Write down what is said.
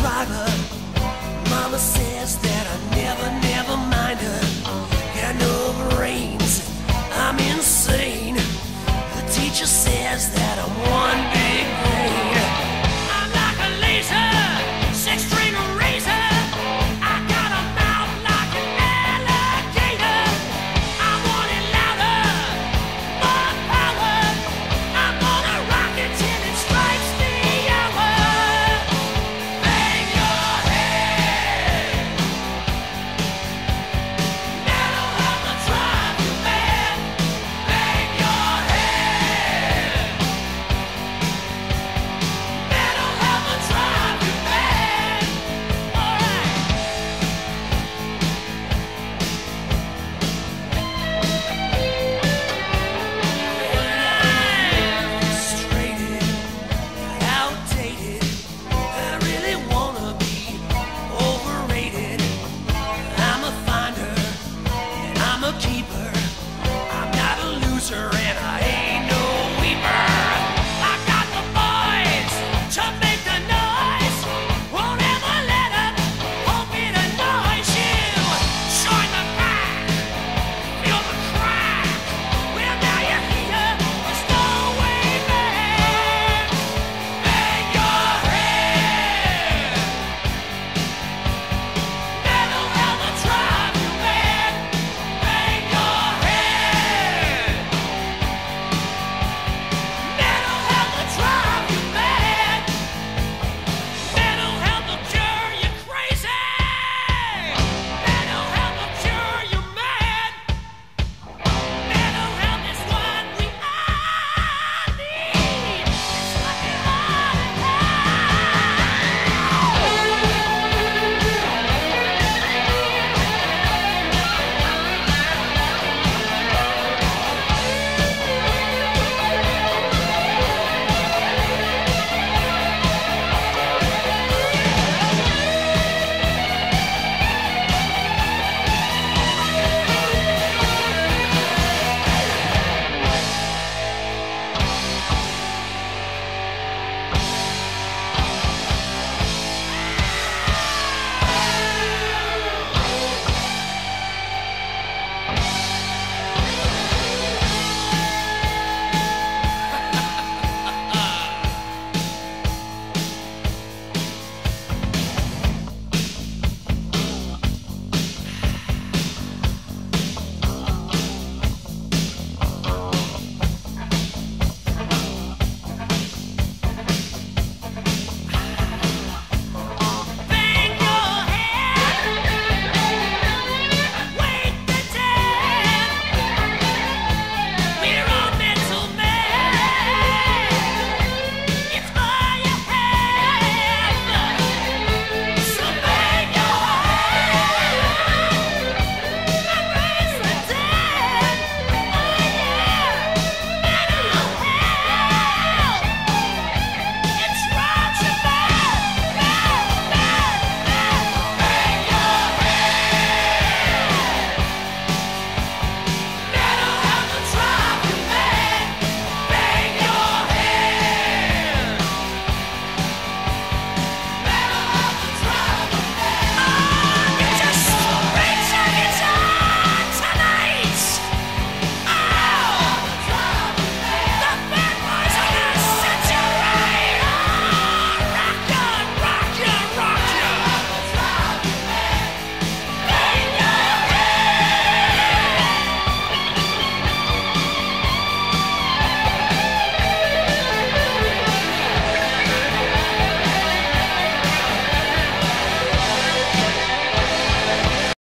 driver.